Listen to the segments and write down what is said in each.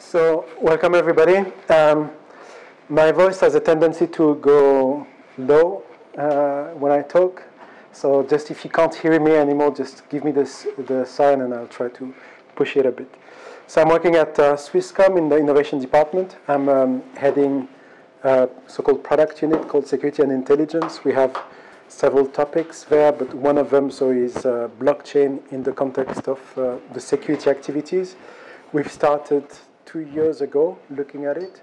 So, welcome everybody. Um, my voice has a tendency to go low uh, when I talk. So, just if you can't hear me anymore, just give me this, the sign and I'll try to push it a bit. So, I'm working at uh, Swisscom in the innovation department. I'm um, heading a so called product unit called Security and Intelligence. We have several topics there, but one of them so is uh, blockchain in the context of uh, the security activities. We've started two years ago looking at it.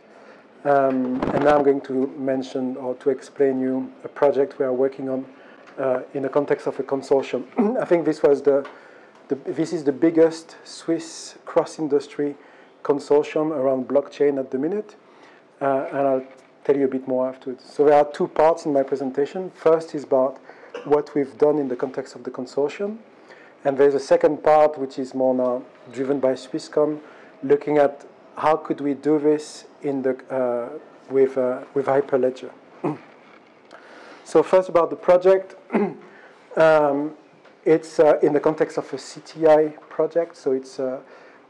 Um, and now I'm going to mention or to explain you a project we are working on uh, in the context of a consortium. I think this was the, the, this is the biggest Swiss cross-industry consortium around blockchain at the minute, uh, and I'll tell you a bit more afterwards. So there are two parts in my presentation. First is about what we've done in the context of the consortium, and there's a second part which is more now driven by Swisscom, looking at how could we do this in the, uh, with, uh, with Hyperledger. so first about the project. um, it's uh, in the context of a CTI project, so it's, uh,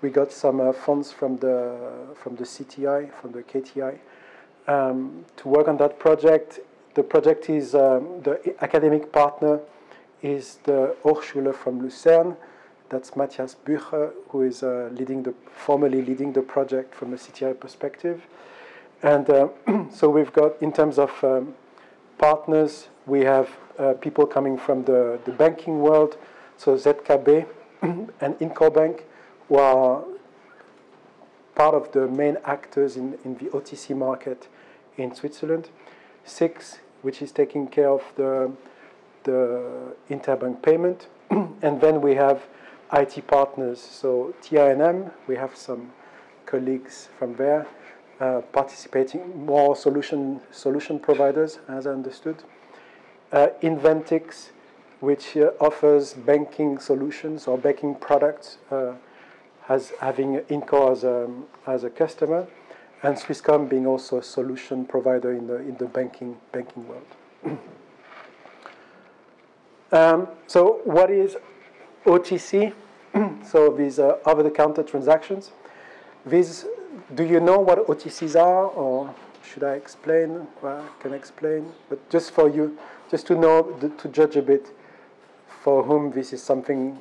we got some uh, funds from the, from the CTI, from the KTI, um, to work on that project. The project is, um, the academic partner is the Hochschule from Lucerne, that's Matthias Bücher, who is uh, leading the, formally leading the project from a CTI perspective. And uh, so we've got, in terms of um, partners, we have uh, people coming from the, the banking world, so ZKB and InCore Bank, who are part of the main actors in, in the OTC market in Switzerland. SIX, which is taking care of the, the interbank payment. and then we have IT partners. So TINM, we have some colleagues from there uh, participating, more solution solution providers, as I understood. Uh, Inventx, which uh, offers banking solutions or banking products, uh, has having Inco as a, as a customer, and Swisscom being also a solution provider in the in the banking banking world. um, so, what is OTC? so these are over-the-counter transactions. These, do you know what OTCs are, or should I explain? Well, I can explain, but just for you, just to know, to judge a bit for whom this is something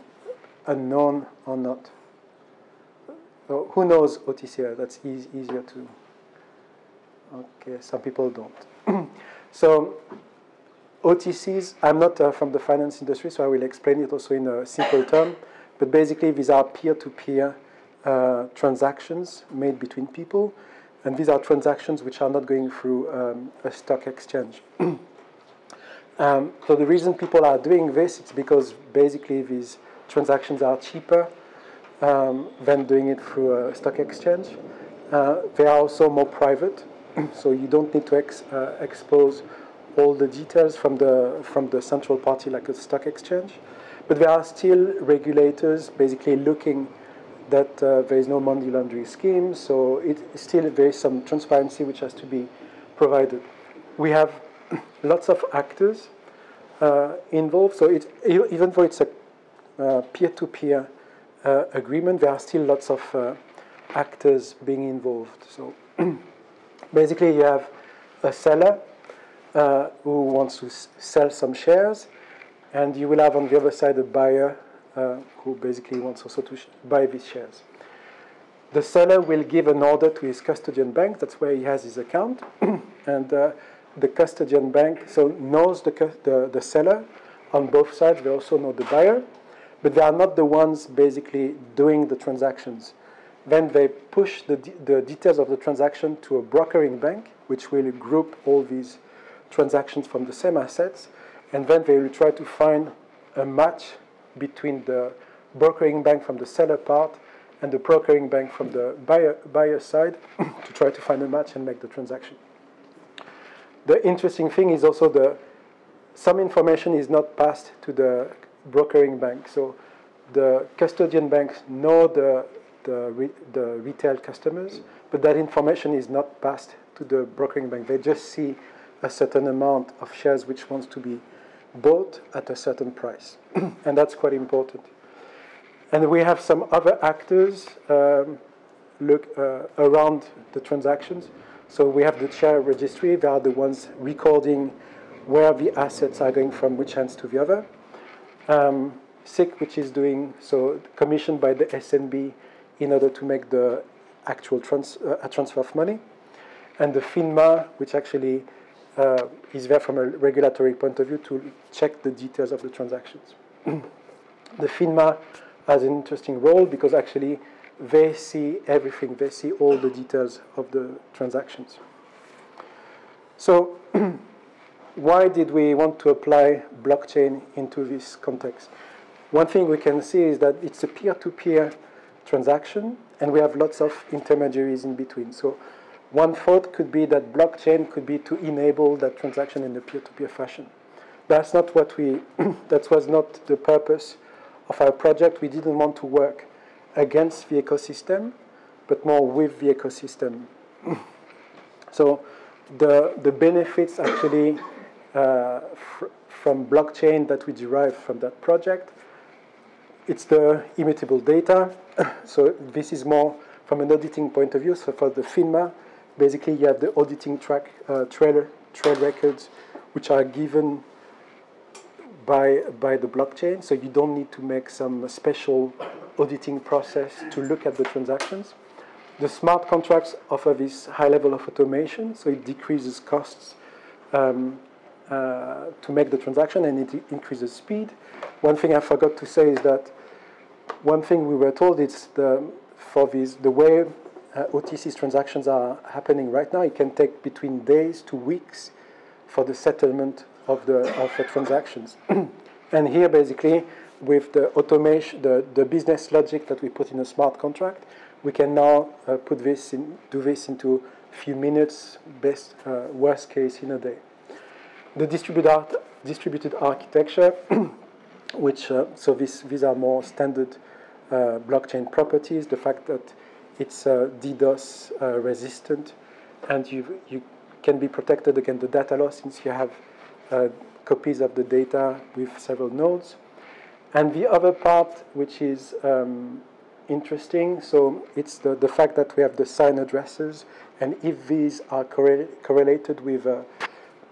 unknown or not. So who knows OTC? Uh, that's easy, easier to. Okay, some people don't. so OTCs, I'm not uh, from the finance industry, so I will explain it also in a simple term. But basically, these are peer-to-peer uh, transactions made between people, and these are transactions which are not going through um, a stock exchange. um, so the reason people are doing this is because basically these transactions are cheaper um, than doing it through a stock exchange. Uh, they are also more private, so you don't need to ex uh, expose all the details from the from the central party like a stock exchange. But there are still regulators basically looking that uh, there is no money laundering scheme, so it still there is some transparency which has to be provided. We have lots of actors uh, involved, so it, even though it's a uh, peer-to-peer uh, agreement, there are still lots of uh, actors being involved. So basically, you have a seller uh, who wants to sell some shares, and you will have on the other side a buyer uh, who basically wants also to buy these shares. The seller will give an order to his custodian bank, that's where he has his account, and uh, the custodian bank so knows the, the, the seller on both sides, they also know the buyer, but they are not the ones basically doing the transactions. Then they push the, the details of the transaction to a brokering bank, which will group all these transactions from the same assets, and then they will try to find a match between the brokering bank from the seller part and the brokering bank from the buyer, buyer side to try to find a match and make the transaction. The interesting thing is also the some information is not passed to the brokering bank. So the custodian banks know the, the, re, the retail customers, but that information is not passed to the brokering bank. They just see a certain amount of shares which wants to be bought at a certain price. and that's quite important. And we have some other actors. Um, look uh, around the transactions. So we have the share registry. They are the ones recording where the assets are going from which hands to the other. Um, SIC, which is doing so commissioned by the SNB in order to make the actual trans, uh, transfer of money, and the FINMA, which actually uh, is there from a regulatory point of view to check the details of the transactions. the FINMA has an interesting role because actually they see everything, they see all the details of the transactions. So, why did we want to apply blockchain into this context? One thing we can see is that it's a peer to peer transaction, and we have lots of intermediaries in between. So, one thought could be that blockchain could be to enable that transaction in a peer to peer fashion. That's not what we, that was not the purpose of our project. We didn't want to work against the ecosystem, but more with the ecosystem. so the, the benefits actually uh, fr from blockchain that we derive from that project, it's the immutable data. so this is more from an auditing point of view. So for the FINMA, basically you have the auditing track uh, trail, trail records, which are given by, by the blockchain. So you don't need to make some special auditing process to look at the transactions. The smart contracts offer this high level of automation, so it decreases costs um, uh, to make the transaction and it increases speed. One thing I forgot to say is that one thing we were told is the, for these, the way uh, OTC's transactions are happening right now, it can take between days to weeks for the settlement of the, of the transactions. and here, basically, with the automation, the, the business logic that we put in a smart contract, we can now uh, put this in, do this into a few minutes, best, uh, worst case in a day. The distributed, distributed architecture, which, uh, so this, these are more standard uh, blockchain properties, the fact that it's uh, DDoS uh, resistant and you, you can be protected against the data loss since you have copies of the data with several nodes. And the other part, which is um, interesting, so it's the, the fact that we have the sign addresses, and if these are correl correlated with uh,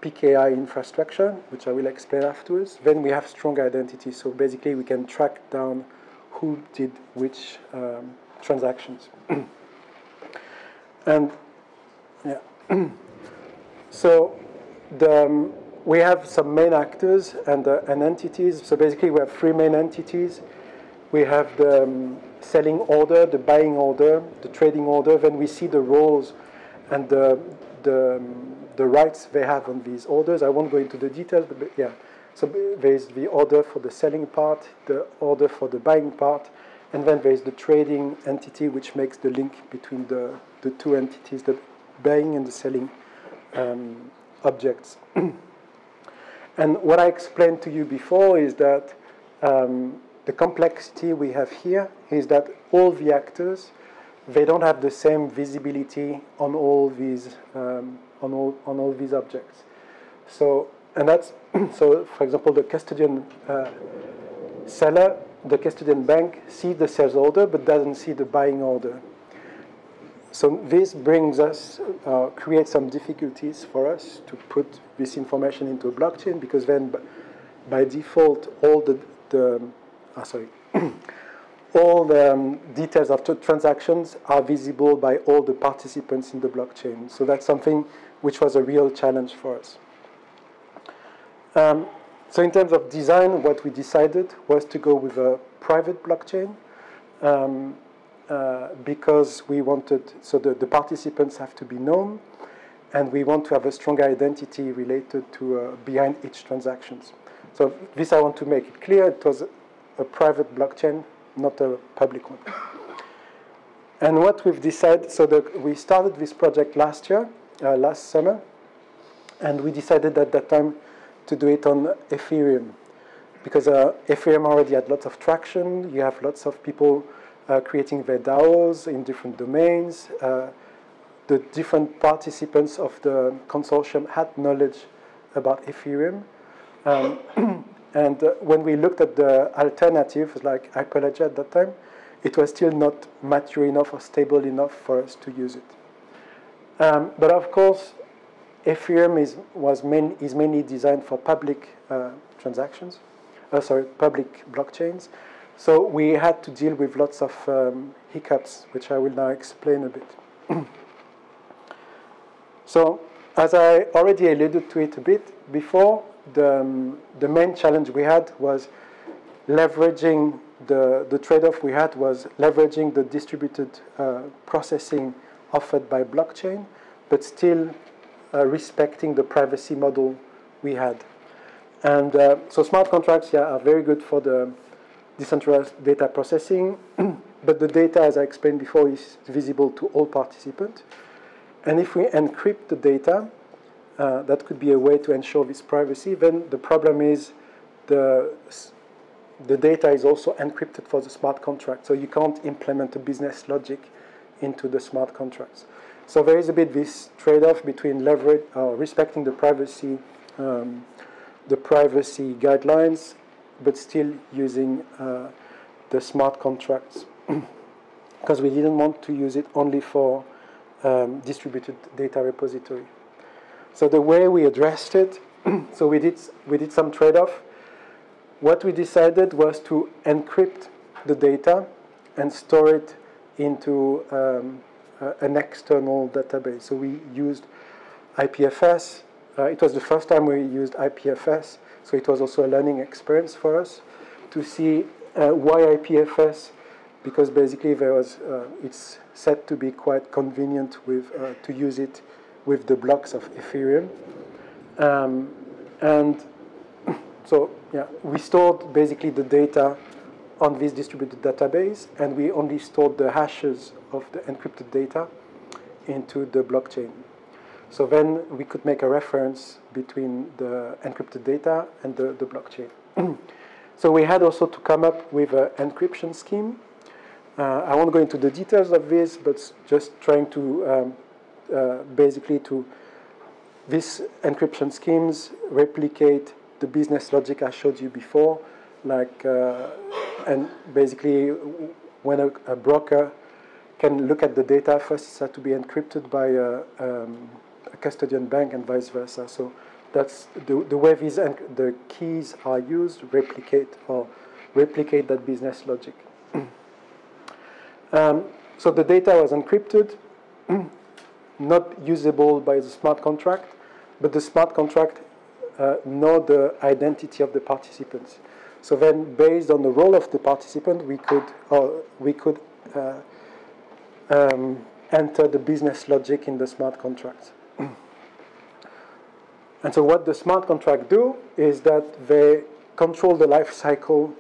PKI infrastructure, which I will explain afterwards, then we have strong identity. So basically, we can track down who did which um, transactions. and yeah, so the um, we have some main actors and, uh, and entities. So basically, we have three main entities. We have the um, selling order, the buying order, the trading order. Then we see the roles and the, the, um, the rights they have on these orders. I won't go into the details, but, but yeah. So there's the order for the selling part, the order for the buying part, and then there's the trading entity, which makes the link between the, the two entities, the buying and the selling um, objects. And what I explained to you before is that um, the complexity we have here is that all the actors they don't have the same visibility on all these um, on all on all these objects. So and that's so. For example, the custodian uh, seller, the custodian bank sees the sales order but doesn't see the buying order. So this brings us, uh, creates some difficulties for us to put this information into a blockchain because then by default all the, the oh, sorry, all the um, details of transactions are visible by all the participants in the blockchain. So that's something which was a real challenge for us. Um, so in terms of design, what we decided was to go with a private blockchain. Um, uh, because we wanted, so the, the participants have to be known, and we want to have a strong identity related to uh, behind each transactions. So this I want to make it clear, it was a private blockchain, not a public one. And what we've decided, so the, we started this project last year, uh, last summer, and we decided at that time to do it on Ethereum because uh, Ethereum already had lots of traction. You have lots of people uh, creating their DAOs in different domains. Uh, the different participants of the consortium had knowledge about Ethereum. Um, and uh, when we looked at the alternatives like Hyperledger at that time, it was still not mature enough or stable enough for us to use it. Um, but of course, Ethereum is, was main, is mainly designed for public uh, transactions, uh, sorry, public blockchains. So we had to deal with lots of um, hiccups, which I will now explain a bit. so, as I already alluded to it a bit before, the, um, the main challenge we had was leveraging the, the trade-off we had was leveraging the distributed uh, processing offered by blockchain, but still uh, respecting the privacy model we had. And uh, so smart contracts yeah, are very good for the decentralized data processing, but the data, as I explained before, is visible to all participants. And if we encrypt the data, uh, that could be a way to ensure this privacy. Then the problem is the, the data is also encrypted for the smart contract, so you can't implement a business logic into the smart contracts. So there is a bit this trade-off between leverage, uh, respecting the privacy, um, the privacy guidelines, but still using uh, the smart contracts, because we didn't want to use it only for um, distributed data repository. So the way we addressed it, so we did we did some trade-off. What we decided was to encrypt the data and store it into um, an external database. So we used IPFS. Uh, it was the first time we used IPFS, so it was also a learning experience for us to see uh, why IPFS, because basically there was uh, it's said to be quite convenient with uh, to use it with the blocks of Ethereum. Um, and so, yeah, we stored basically the data on this distributed database, and we only stored the hashes of the encrypted data into the blockchain. So then we could make a reference between the encrypted data and the, the blockchain. so we had also to come up with an encryption scheme. Uh, I won't go into the details of this, but just trying to um, uh, basically to these encryption schemes replicate the business logic I showed you before, like uh, and basically when a, a, broker can look at the data first, it has to be encrypted by a, um, a custodian bank and vice versa. So that's the, the way these the keys are used replicate or replicate that business logic. um, so the data was encrypted not usable by the smart contract, but the smart contract uh, know the identity of the participants. So then, based on the role of the participant, we could uh, we could uh, um, enter the business logic in the smart contracts. and so, what the smart contract do is that they control the life cycle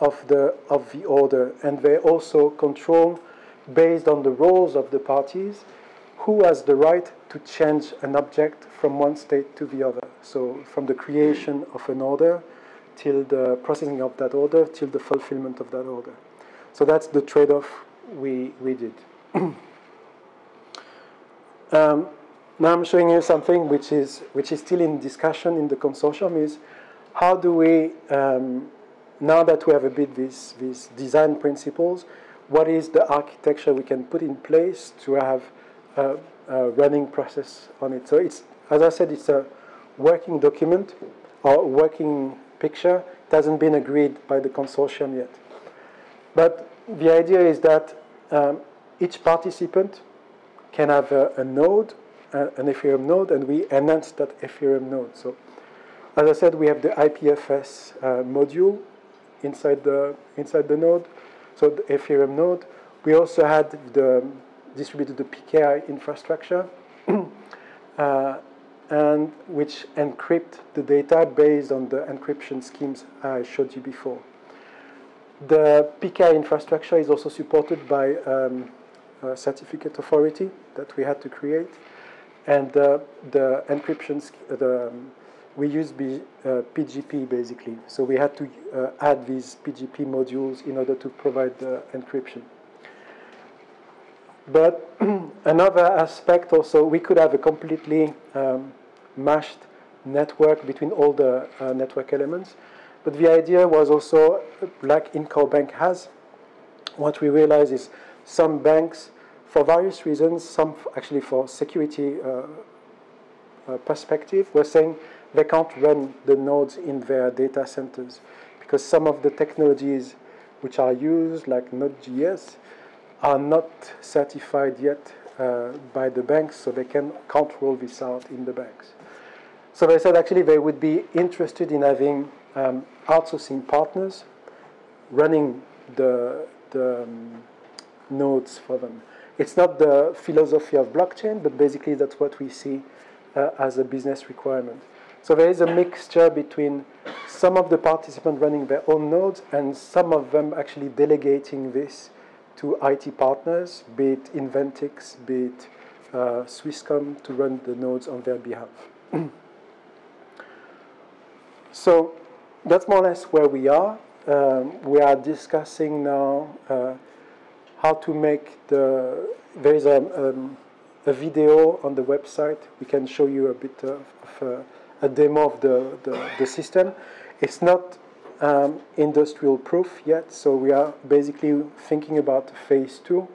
of the of the order, and they also control, based on the roles of the parties, who has the right to change an object from one state to the other. So from the creation of an order till the processing of that order till the fulfillment of that order. So that's the trade-off we, we did. um, now I'm showing you something which is, which is still in discussion in the consortium is how do we, um, now that we have a bit these, these design principles, what is the architecture we can put in place to have a, uh, running process on it. So it's, as I said, it's a working document or working picture. It hasn't been agreed by the consortium yet. But the idea is that um, each participant can have a, a node, uh, an Ethereum node, and we enhance that Ethereum node. So, as I said, we have the IPFS uh, module inside the inside the node, so the Ethereum node. We also had the distributed the PKI infrastructure, uh, and which encrypt the data based on the encryption schemes I showed you before. The PKI infrastructure is also supported by um, certificate authority that we had to create, and uh, the encryption the um, we use B, uh, PGP basically. So we had to uh, add these PGP modules in order to provide the encryption. But another aspect also, we could have a completely um, mashed network between all the uh, network elements. But the idea was also, like InCoreBank has, what we realize is some banks, for various reasons, some actually for security uh, uh, perspective, were saying they can't run the nodes in their data centers because some of the technologies which are used, like Node.js, are not certified yet uh, by the banks, so they can, can't roll this out in the banks. So they said actually they would be interested in having um, outsourcing partners running the, the um, nodes for them. It's not the philosophy of blockchain, but basically that's what we see uh, as a business requirement. So there is a mixture between some of the participants running their own nodes and some of them actually delegating this to IT partners, be it Inventx, be it uh, Swisscom, to run the nodes on their behalf. so that's more or less where we are. Um, we are discussing now uh, how to make the. There is a, um, a video on the website. We can show you a bit of, of uh, a demo of the, the, the system. It's not um, industrial proof yet, so we are basically thinking about phase two,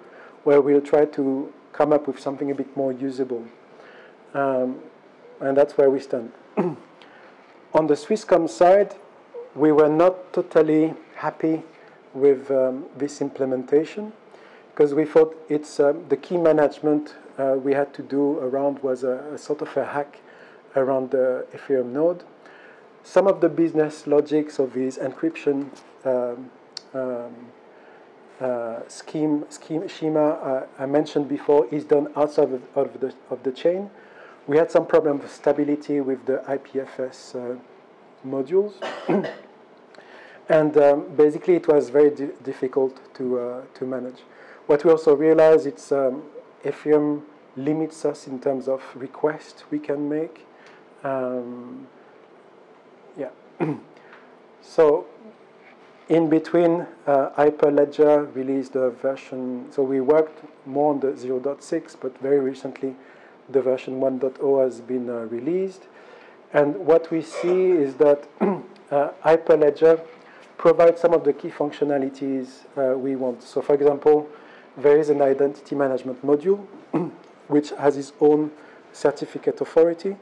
where we'll try to come up with something a bit more usable. Um, and that's where we stand. On the Swisscom side, we were not totally happy with um, this implementation because we thought it's um, the key management uh, we had to do around was a, a, sort of a hack around the Ethereum node some of the business logics of this encryption um, um, uh, scheme, scheme schema uh, I mentioned before is done outside of, of, the, of the chain. We had some problem with stability with the IPFS uh, modules. and um, basically it was very di difficult to, uh, to manage. What we also realize it's um, Ethereum limits us in terms of requests we can make. Um, yeah. so in between, uh, Hyperledger released a version. So we worked more on the 0.6, but very recently, the version 1.0 has been uh, released. And what we see is that uh, Hyperledger provides some of the key functionalities uh, we want. So, for example, there is an identity management module which has its own certificate authority.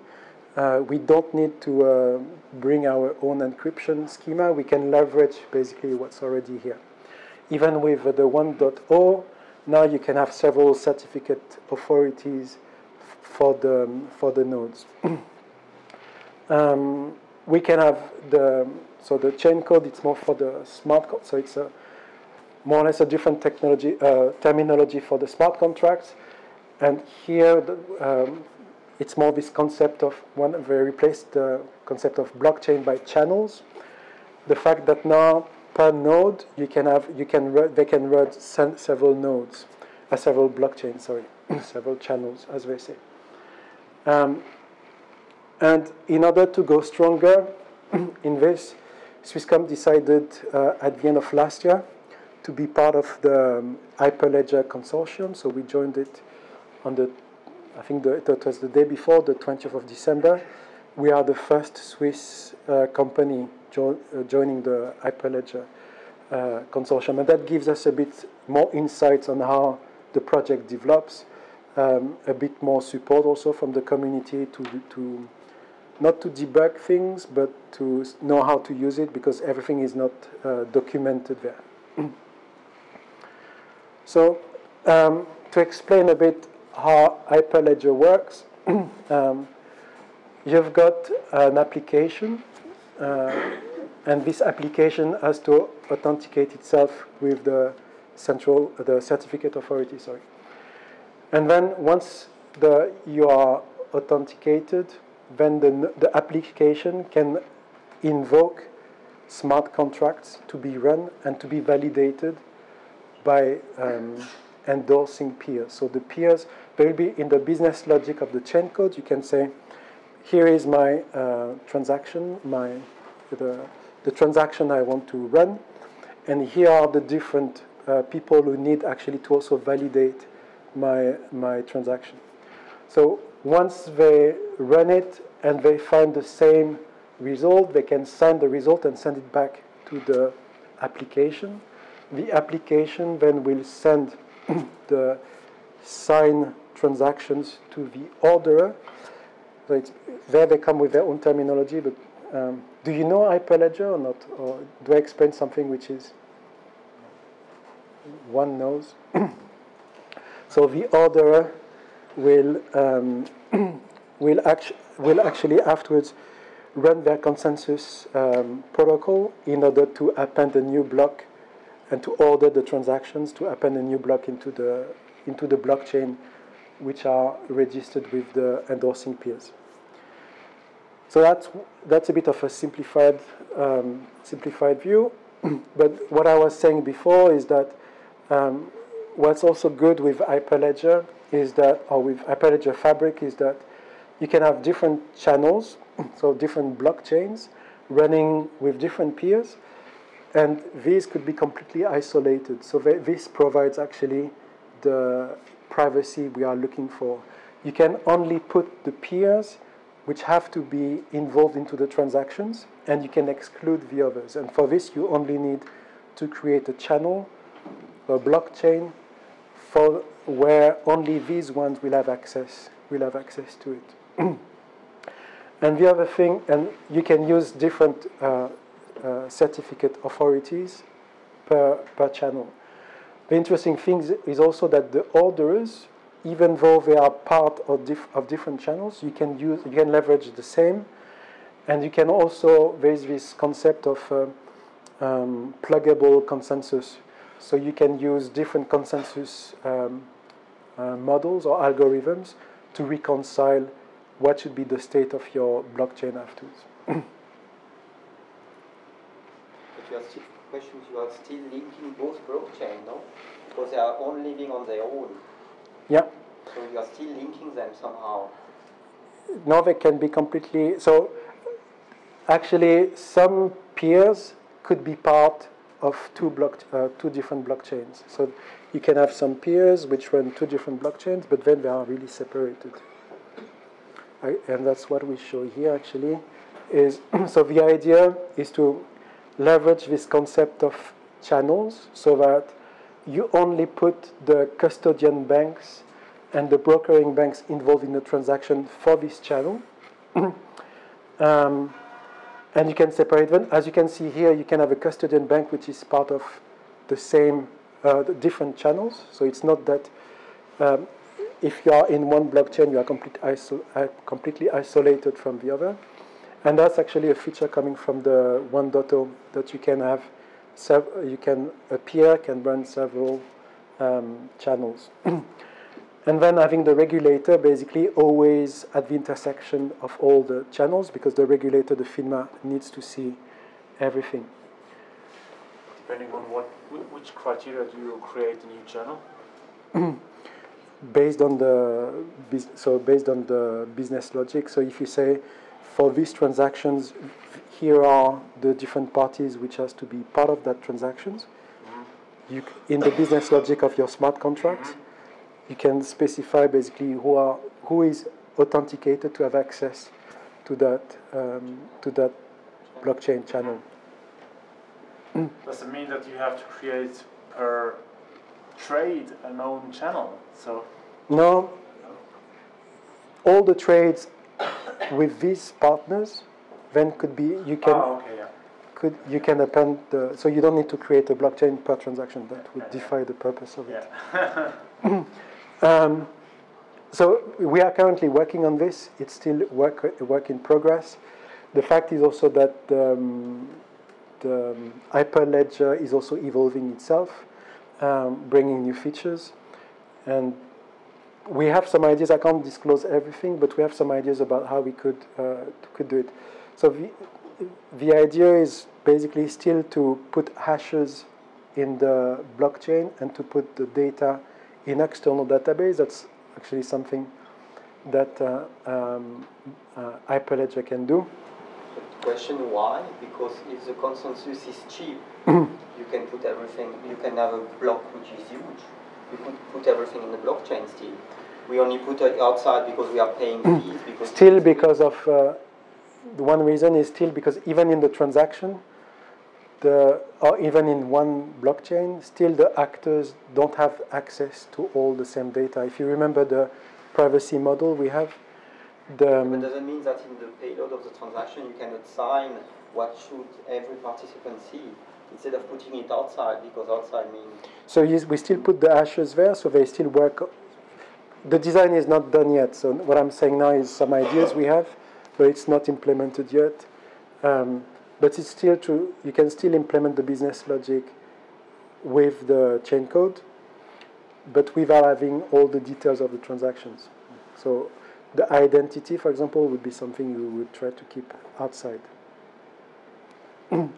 Uh, we don't need to uh, bring our own encryption schema. We can leverage basically what's already here. Even with the 1.0, now you can have several certificate authorities for the, for the nodes. um, we can have the, so the chain code, it's more for the smart code, so it's a, more or less a different technology, uh, terminology for the smart contracts. And here, the, um, it's more this concept of one they replaced the concept of blockchain by channels. The fact that now per node you can have you can they can run several nodes, uh, several blockchains, sorry, several channels as they say. Um, and in order to go stronger in this, Swisscom decided uh, at the end of last year to be part of the um, Hyperledger consortium. So we joined it on the I think the, that was the day before, the 20th of December. We are the first Swiss uh, company jo uh, joining the Hyperledger uh, consortium, and that gives us a bit more insights on how the project develops, um, a bit more support also from the community to to not to debug things, but to know how to use it because everything is not uh, documented there. so um, to explain a bit how Hyperledger works. um, you've got an application, uh, and this application has to authenticate itself with the central, the certificate authority. Sorry, and then once the you are authenticated, then the the application can invoke smart contracts to be run and to be validated by um, endorsing peers. So the peers will be in the business logic of the chain code. You can say, here is my uh, transaction, my the, the transaction I want to run, and here are the different uh, people who need actually to also validate my my transaction. So once they run it and they find the same result, they can sign the result and send it back to the application the application then will send the sign transactions to the orderer. So there they come with their own terminology, but um, do you know Hyperledger or not? Or do I explain something which is one knows? so the orderer will um, will, will actually afterwards run their consensus um, protocol in order to append a new block and to order the transactions to append a new block into the into the blockchain which are registered with the endorsing peers. So that's that's a bit of a simplified um, simplified view. but what I was saying before is that um, what's also good with Hyperledger is that, or with Hyperledger Fabric, is that you can have different channels, so different blockchains running with different peers, and these could be completely isolated. So this provides actually the privacy we are looking for. You can only put the peers which have to be involved into the transactions, and you can exclude the others. And for this, you only need to create a channel, a blockchain, for where only these ones will have access will have access to it. and the other thing, and you can use different uh, certificate authorities per, per channel. The interesting thing is also that the orders, even though they are part of, of different channels, you can use, you can leverage the same, and you can also raise this concept of uh, um, pluggable consensus. So you can use different consensus um, uh, models or algorithms to reconcile what should be the state of your blockchain afterwards. but you are still, questions you are still linking both blockchains, no? Because they are all living on their own. Yeah. So you are still linking them somehow. No, they can be completely. So actually, some peers could be part of two block, uh, two different blockchains. So you can have some peers which run two different blockchains, but then they are really separated. I, and that's what we show here actually. Is so the idea is to leverage this concept of channels so that you only put the custodian banks and the brokering banks involved in the transaction for this channel. um, and you can separate them. As you can see here, you can have a custodian bank which is part of the same uh, different channels. So it's not that um, if you are in one blockchain, you are complete uh, completely isolated from the other. And that's actually a feature coming from the 1.0 that you can have, you can, a peer can run several um, channels. and then having the regulator basically always at the intersection of all the channels because the regulator, the FINMA, needs to see everything. Depending on what which criteria do you create a new channel? based on the so based on the business logic. So if you say for these transactions, here are the different parties which has to be part of that transactions. Mm-hmm. You in the business logic of your smart contracts, mm-hmm. you can specify basically who are who is authenticated to have access to that um, to that blockchain channel. Does it mean that you have to create per trade a known channel? So no. All the trades with these partners then could be you can oh, okay, yeah. could you can append the so you don't need to create a blockchain per transaction that would defy the purpose of it. Yeah. um, so we are currently working on this. It's still work work in progress. The fact is also that um, the Hyperledger is also evolving itself, um, bringing new features, and we have some ideas. I can't disclose everything, but we have some ideas about how we could uh, could do it. So the the idea is basically still to put hashes in the blockchain and to put the data in external database. That's actually something that uh, um, uh, Hyperledger can do question why? Because if the consensus is cheap, you can put everything, you can have a block which is huge. You could put everything in the blockchain still. We only put it outside because we are paying fees. Because still because of, uh, the one reason is still because even in the transaction, the, or even in one blockchain, still the actors don't have access to all the same data. If you remember the privacy model we have, the, But doesn't mean that in the payload of the transaction you cannot sign what should every participant see instead of putting it outside because outside means so yes, we still put the hashes there, so they still work. The design is not done yet. So what I'm saying now is some ideas we have, but it's not implemented yet. Um, but it's still true. You can still implement the business logic with the chain code, but without having all the details of the transactions. So the identity, for example, would be something you would try to keep outside.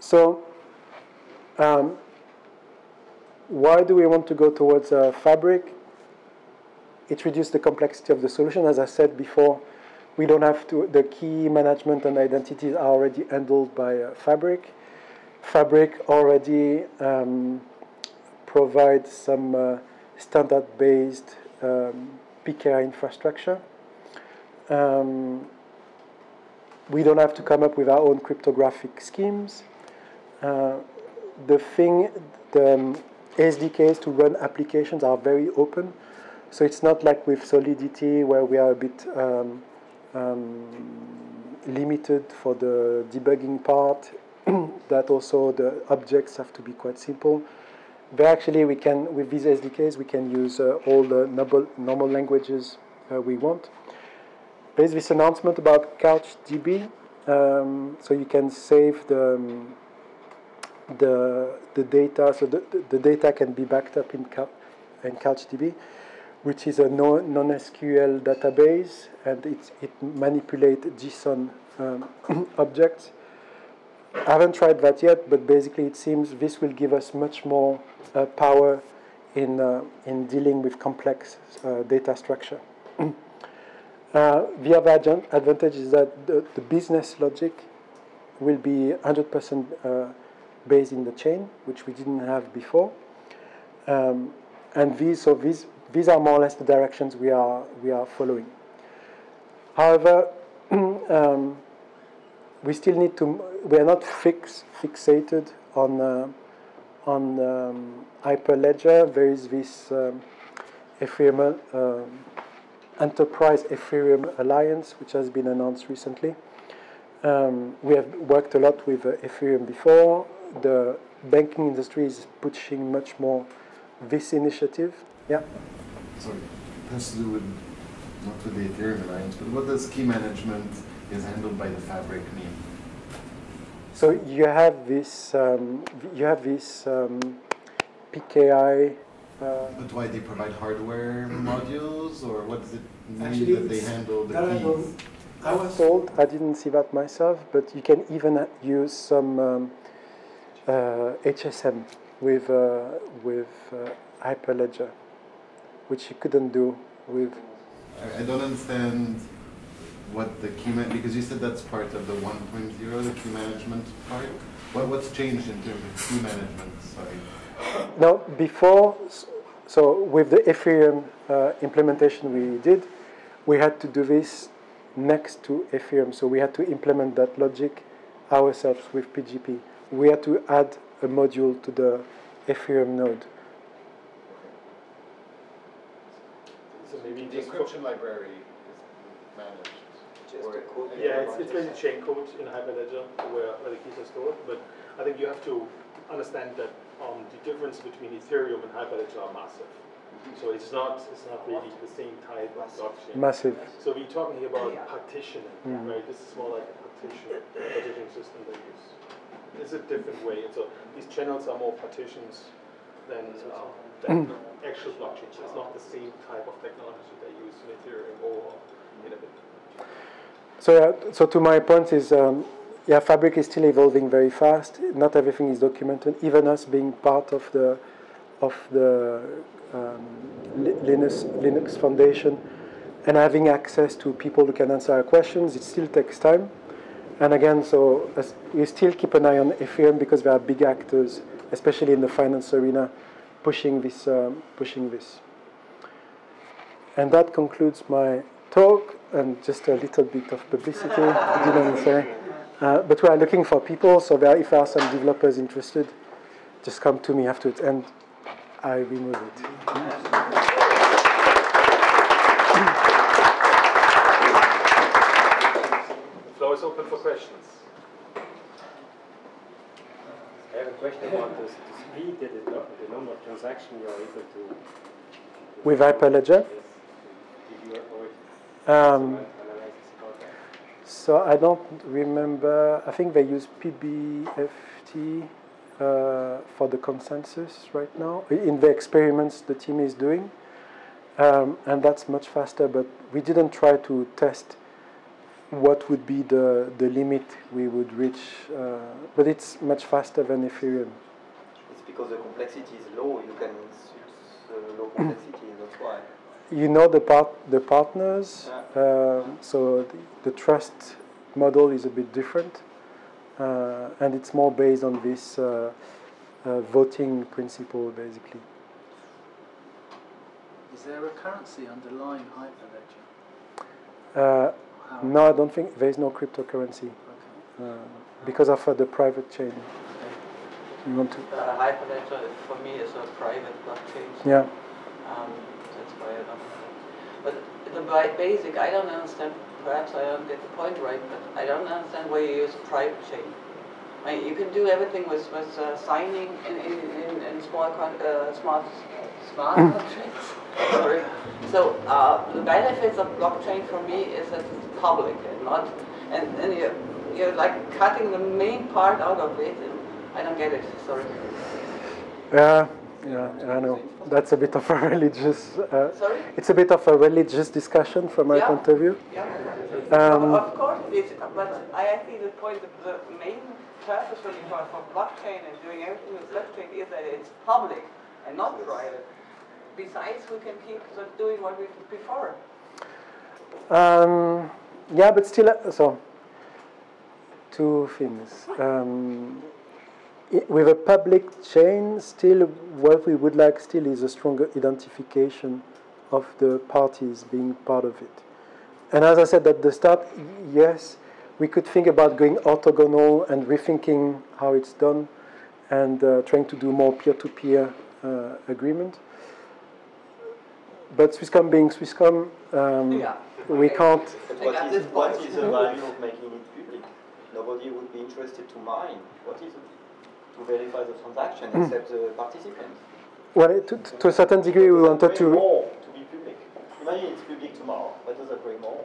so um, why do we want to go towards a fabric? It reduces the complexity of the solution. As I said before, we don't have to, the key management and identities are already handled by uh, Fabric. Fabric already um, provides some uh, standard-based um, PKI infrastructure. Um, we don't have to come up with our own cryptographic schemes. Uh, the thing, the um, SDKs to run applications are very open. So it's not like with Solidity where we are a bit um, um, limited for the debugging part, that also the objects have to be quite simple. But actually, we can, with these SDKs, we can use uh, all the normal, normal languages uh, we want. There's this announcement about CouchDB, um, so you can save the, um, the, the data, so the, the data can be backed up in, in CouchDB which is a non-SQL database, and it, it manipulates JSON um, objects. I haven't tried that yet, but basically it seems this will give us much more uh, power in, uh, in dealing with complex uh, data structure. Uh, the other advantage is that the, the business logic will be 100% based in the chain, which we didn't have before. Um, and these, so these these are more or less the directions we are, we are following. However, um, we still need to, we are not fix, fixated on, uh, on um, Hyperledger. There is this um, Ethereum, uh, Enterprise Ethereum Alliance, which has been announced recently. Um, we have worked a lot with uh, Ethereum before. The banking industry is pushing much more this initiative. Yeah sorry, has to do with not with the Ethereum Alliance, but what does key management is handled by the Fabric mean? So you have this, um, you have this um, PKI. Uh, but why they provide hardware modules, or what does it mean Actually, that they handle the keys? I was told, I didn't see that myself, but you can even use some um, uh, HSM with, uh, with uh, Hyperledger which you couldn't do with. I don't understand what the key man because you said that's part of the 1.0, the key management part. What, what's changed in terms of key management? Sorry. No, before, so with the Ethereum uh, implementation we did, we had to do this next to Ethereum. So we had to implement that logic ourselves with PGP. We had to add a module to the Ethereum node. So maybe the encryption library is managed. Or, yeah, it's, it's mainly chain code in Hyperledger where, where the keys are stored, but I think you have to understand that um, the difference between Ethereum and Hyperledger are massive. Mm-hmm. So it's not it's not really the same type of blockchain. Massive. So we're talking here about partitioning, mm. right? This is more like a partition, partitioning system they use. It's a different way. So these channels are more partitions than uh, than actual blockchains. It's not the same type of technology they use in Ethereum or in a bit. So, yeah, so to my point is, um, yeah, Fabric is still evolving very fast. Not everything is documented. Even us being part of the of the um, Linux Linux Foundation and having access to people who can answer our questions, it still takes time. And again, so we still keep an eye on Ethereum because there are big actors, especially in the finance arena, pushing this, um, pushing this. And that concludes my talk and just a little bit of publicity. didn't say. Uh, but we are looking for people, so there, if there are some developers interested, just come to me afterwards, and I remove it. Floor is open for questions. I have a question about the, the speed, the, the, the number of transactions you are able to. With Hyperledger? Yes. Did you Um, analysis about that? So I don't remember. I think they use PBFT uh, for the consensus right now in the experiments the team is doing, um, and that's much faster. But we didn't try to test what would be the the limit we would reach. Uh, but it's much faster than Ethereum. It's because the complexity is low, you can use uh, low complexity, that's why. You know the part the partners. Yeah. Um, so the, the trust model is a bit different, uh, and it's more based on this uh, uh, voting principle, basically. Is there a currency underlying Hyperledger? No, I don't think there is no cryptocurrency Okay. uh, because of uh, the private chain. You want to? Uh, Hyperledger for me is a private blockchain. so, Yeah. Um, that's why I don't know. But the basic, I don't understand. Perhaps I don't get the point right, but I don't understand why you use private chain. I mean, you can do everything with, with uh, signing in, in, in, in small uh, smart smart contracts. Sorry. So uh, the benefits of blockchain for me is that it's public and not, and, and you you're like cutting the main part out of it. And I don't get it. Sorry. Yeah, yeah, I know. That's a bit of a religious. Uh, Sorry. it's a bit of a religious discussion from my Yeah. point of view. Yeah. Um, of course it is, but I think the point, the, the main purpose for, for blockchain and doing everything with blockchain is that it's public and not private. Besides, we can keep doing what we did before. Um, yeah, but still, uh, so two things. Um, with a public chain, still, what we would like still is a stronger identification of the parties being part of it. And as I said at the start, yes, we could think about going orthogonal and rethinking how it's done, and uh, trying to do more peer-to-peer uh, agreement. But Swisscom being Swisscom, um, Yeah. we can't. But Like what at this what the value of making it public? Nobody would be interested to mine. What is it? To verify the transaction except the participants. Well, to, to a certain degree, we What wanted to. more to be public. Imagine it's public tomorrow. What does that bring more?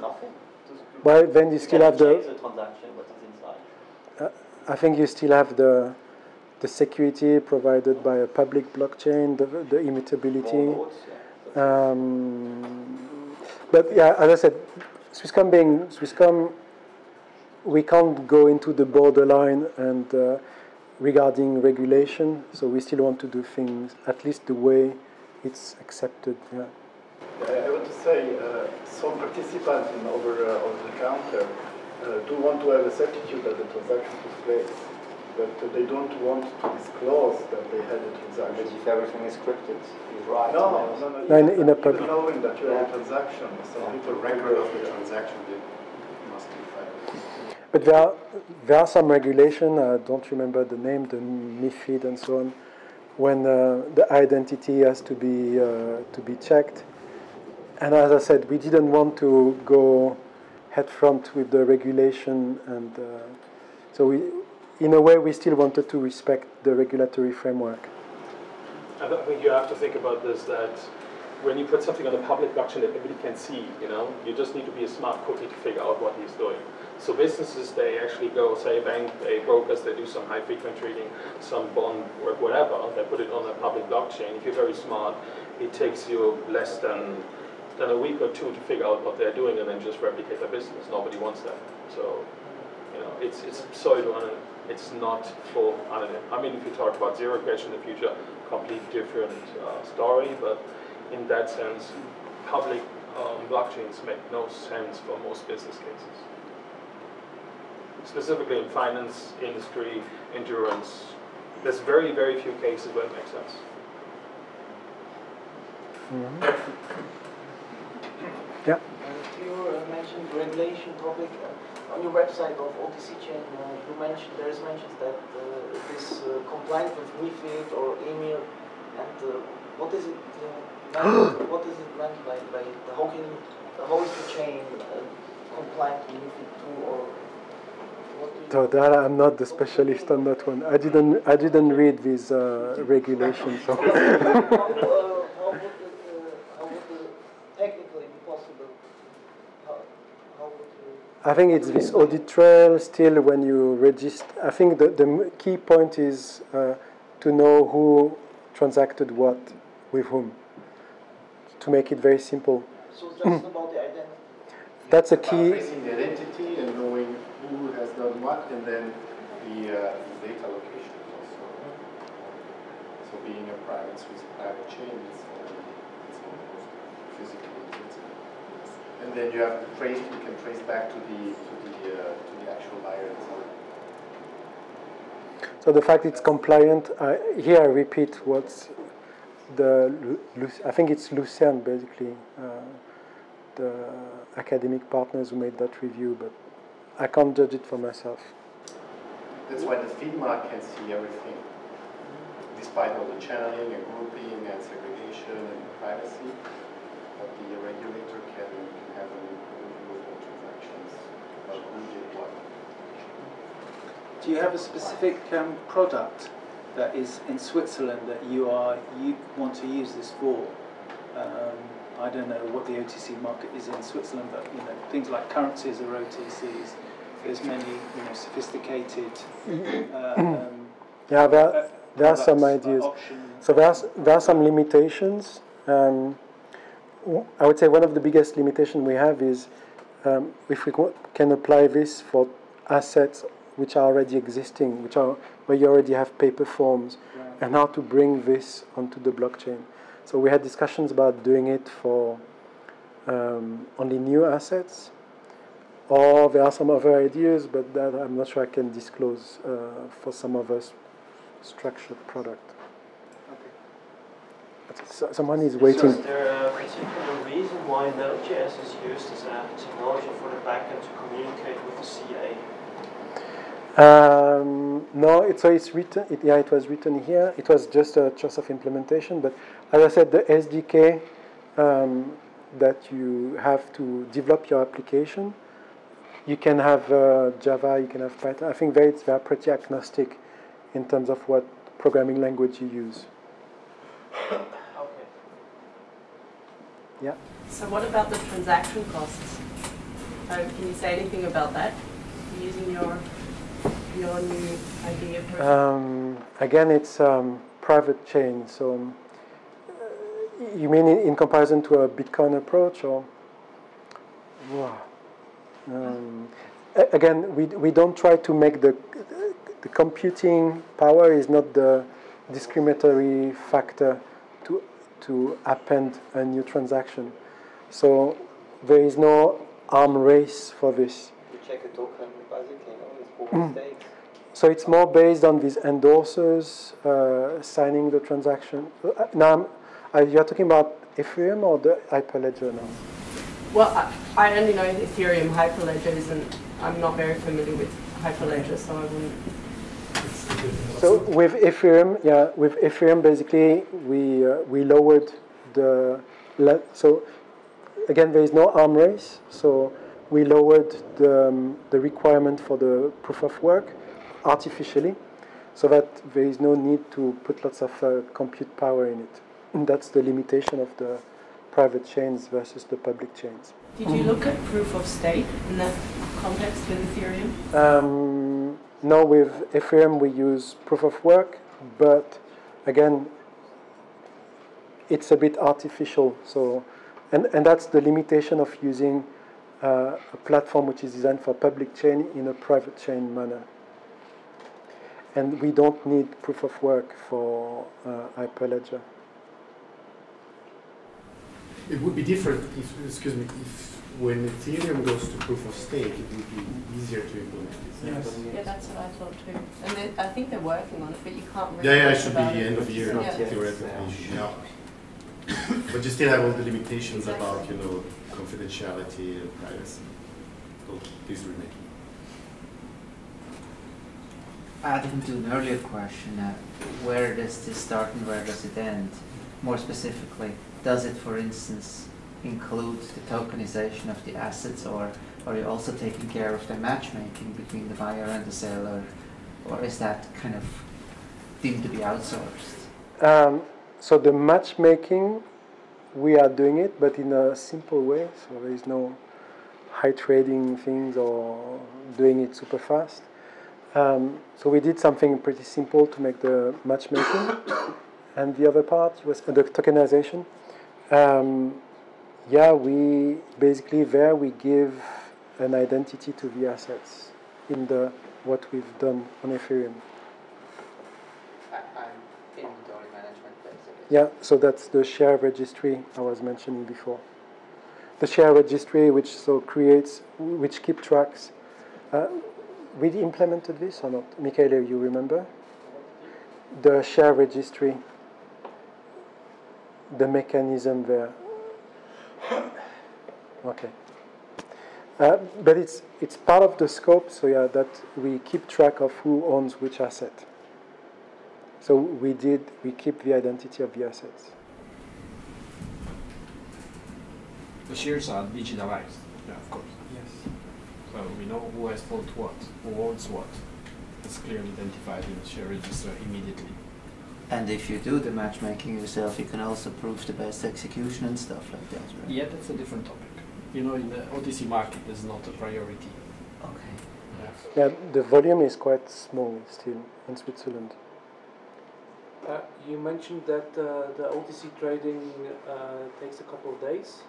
Nothing. Does Well, then you You still can have the. change the transaction, what is inside. I think you still have the, the security provided by a public blockchain, the, the immutability. More votes, yeah. Um, but yeah, as I said, Swisscom being Swisscom, we can't go into the borderline and uh, regarding regulation. So we still want to do things at least the way it's accepted. Yeah. I want to say, uh, some participants in over uh, over the counter uh, do want to have a certitude that the transaction took place, but uh, they don't want to disclose that they had a But transaction. if everything is scripted, he's right. No, no, no. No, in- in a public- knowing that you had a transaction, some The record of the transaction must be private. But there are, there are some regulation, I don't remember the name, the MIFID and so on, when uh, the identity has to be, uh, to be checked. And as I said, we didn't want to go headfront with the regulation, and uh, so we, in a way, we still wanted to respect the regulatory framework. I I think you have to think about this that when you put something on a public blockchain that everybody can see, you know, you just need to be a smart cookie to figure out what he's doing. So businesses, they actually go, say, bank, they brokers, they do some high-frequency trading, some bond or whatever, they put it on a public blockchain. If you're very smart, it takes you less than than a week or two to figure out what they're doing and then just replicate their business. Nobody wants that. So, you know, it's it's pseudo it's not full anonym. I mean, if you talk about zero crash in the future, completely different uh, story. But in that sense, public um, blockchains make no sense for most business cases. Specifically in finance, industry, endurance, there's very very few cases where it makes sense. Yeah. Uh, you mentioned regulation topic. Uh, on your website of OTC chain, uh, you mentioned there is mentions that uh, it is uh, compliant with MiFID or EMIR, and uh, what is it? Uh, meant, what is it meant by, by the how can the how is the chain uh, compliant with MiFID two or? So that I'm not the specialist on that one. I didn't I didn't read these uh, regulations. So. how, uh, how would it, uh, how would it technically be possible? How, how would you? I think it's this audit trail still when you register. I think the, the key point is uh, to know who transacted what with whom. To make it very simple. So just about the identity. That's a key. Tracing the identity and knowing who has done what, and then the, uh, the data location also. So being a private Swiss private chain, it's, uh, it's almost physically identity. And then you have to trace, you can trace back to the, to the, uh, to the actual buyer itself. So the fact it's compliant. I, here I repeat what's the I think it's Lucerne basically, uh, the academic partners who made that review, but I can't judge it for myself. That's why the FINMA can see everything, despite all the channeling and grouping and segregation and privacy. But the regulator can, can have an overview of all transactions, about who did what. Do you have a specific um, product that is in Switzerland that you are you want to use this for? Um, I don't know what the OTC market is in Switzerland, but you know things like currencies or OTCs. There's many you know sophisticated. Uh, um, Yeah, there, uh, there are some ideas. options. So there's, there are some limitations. Um, w- I would say one of the biggest limitations we have is um, if we can apply this for assets which are already existing, which are where you already have paper forms, Right. and how to bring this onto the blockchain. So we had discussions about doing it for um, only new assets, or there are some other ideas, but that I'm not sure I can disclose uh, for some of s- structured product. So, someone is waiting. Is there a particular reason why Node.js is used as a technology for the backend to communicate with the CA? Um, no, it, so it's written. It, yeah, it was written here. It was just a choice of implementation. But as I said, the SDK um, that you have to develop your application, you can have uh, Java, you can have Python. I think they, they are pretty agnostic in terms of what programming language you use. Okay. Yeah. So what about the transaction costs? Uh, can you say anything about that using your your new idea? Um, again, it's um, private chain. So, um, you mean in, in comparison to a Bitcoin approach, or? Wow. Um, again, we, we don't try to make the the computing power is not the discriminatory factor to to append a new transaction. So there is no arm race for this. You check a token, basically, no? It's proof Mm. of. So it's more based on these endorsers uh, signing the transaction. Uh, Now, I'm- uh, you're talking about Ethereum or the Hyperledger now? well, I, I only know Ethereum Hyperledger isn't. I'm not very familiar with Hyperledger, so I wouldn't. So with Ethereum, yeah, with Ethereum, basically we uh, we lowered the le- so again there is no arm race, so we lowered the um, the requirement for the proof of work artificially, so that there is no need to put lots of uh, compute power in it. And that's the limitation of the private chains versus the public chains. Did you look at proof of stake in that context with Ethereum? Um, no, with Ethereum we use proof of work, but again, it's a bit artificial. So, and, and that's the limitation of using uh, a platform which is designed for public chain in a private chain manner. And we don't need proof of work for uh, Hyperledger. It would be different if, excuse me, if when Ethereum goes to proof of stake, it would be easier to implement it. Yeah, that's what I thought too. And they, I think they're working on it, but you can't really. Yeah, yeah, it should be about the end of the year, Yeah. theoretically. Yeah. But you still have all the limitations about, you know, confidentiality and privacy. So these remain. Adding to an earlier question, uh, where does this start and where does it end? More specifically, does it, for instance, include the tokenization of the assets, or are you also taking care of the matchmaking between the buyer and the seller, or is that kind of deemed to be outsourced? Um, so the matchmaking, we are doing it, but in a simple way. So there is no high trading things or doing it super fast. Um, so we did something pretty simple to make the matchmaking, and the other part was the tokenization. Um, yeah, we basically there we give an identity to the assets in the what we've done on Ethereum. inventory management, basically. Yeah, so that's the share registry I was mentioning before. The share registry, which so creates, which keep tracks. Uh, we implemented this or not, Michele? You remember? The share registry, the mechanism there. Okay. Uh, but it's it's part of the scope, so yeah, that we keep track of who owns which asset. So we did we keep the identity of the assets. The shares are digitalized, yeah, of course. Yes. So we know who has bought what, who owns what. It's clearly identified in the share register immediately. And if you do the matchmaking yourself, you can also prove the best execution and stuff like that, right? Yeah, that's a different topic. You know, in the OTC market, is not a priority. Okay. Yeah, the volume is quite small still in Switzerland. Uh, you mentioned that uh, the OTC trading uh, takes a couple of days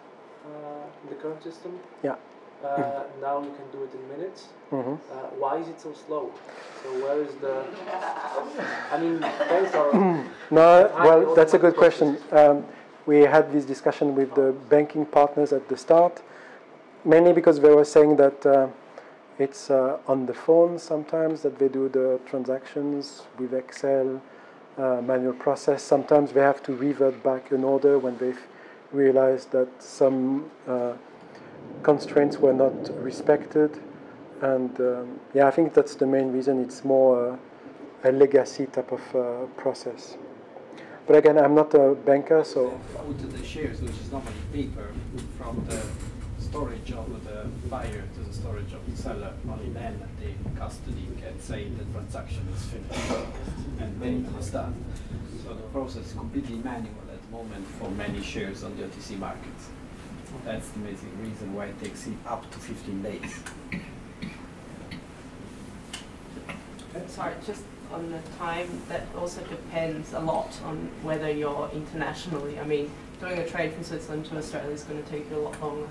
uh, in the current system. Yeah. Uh, now you can do it in minutes. Mhm. Uh, why is it so slow? So where is the? I mean, banks are. No, well, that's a good question. Um, we had this discussion with the banking partners at the start, mainly because they were saying that uh, it's uh, on the phone sometimes that they do the transactions with Excel, uh, manual process. Sometimes they have to revert back an order when they've realized that some uh, constraints were not respected. And um, yeah, I think that's the main reason. It's more uh, a legacy type of uh, process. But again, I'm not a banker, so the shares, which is normally paper, from the storage of the buyer to the storage of the seller. Only then the custody can say the transaction is finished and then it is done. So the process is completely manual at the moment for many shares on the OTC markets. That's the basic reason why it takes up to 15 days. Sorry, just on the time, that also depends a lot on whether you're internationally. I mean, doing a trade from Switzerland to Australia is going to take you a lot longer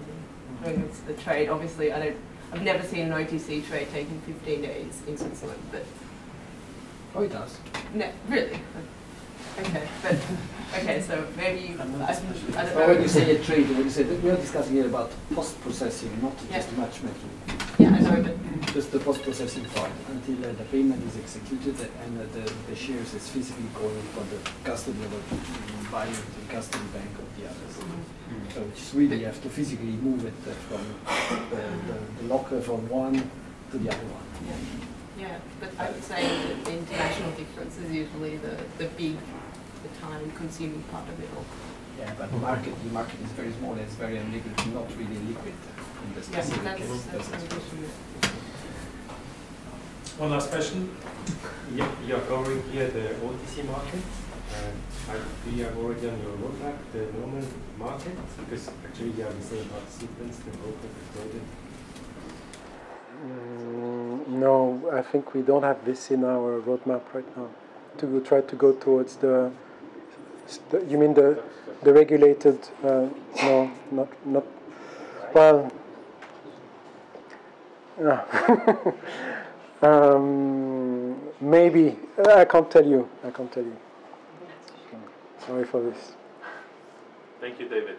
than doing mm-hmm. the trade. Obviously, I don't. I've never seen an OTC trade taking 15 days in Switzerland, but Oh, it does. no, really. Okay, but okay, so maybe you. I, I don't know. But when you say a trade, when you say that we are discussing here about post processing, not just matchmaking. Yeah, I know, but Just the post processing part until uh, the payment is executed and uh, the, the shares is physically going from the custody of the buyer to the custody bank of the others. So it's really you have to physically move it uh, from the, the, the locker from one to the other one. Yeah, yeah, but I would say that the international difference is usually the, the big, the time consuming part of it all. Yeah, but the market, the market is very small, it's very unliquid, not really liquid in the Yeah, specific that's, case. that's an issue. One last question. You you are covering here the OTC market. Uh, are we are already on your roadmap, the normal market? Because actually you are the same participants, the broker, the trader. Mm, no, I think we don't have this in our roadmap right now. To try to go towards the, you mean the the regulated? Uh, no, not not. Well, yeah. um, maybe I can't tell you. I can't tell you. Sorry for this. Thank you, David.